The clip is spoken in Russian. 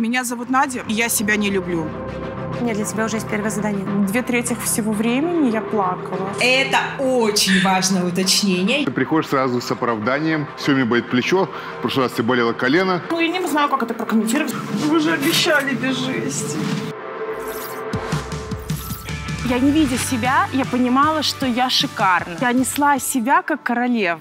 Меня зовут Надя, и я себя не люблю. У меня для тебя уже есть первое задание. Две трети всего времени я плакала. Это очень важное уточнение. Ты приходишь сразу с оправданием. Семе болит плечо, в прошлый раз тебе болело колено. Ну, я не знаю, как это прокомментировать. Вы же обещали без жести. Я не видя себя, я понимала, что я шикарна. Я несла себя как королева.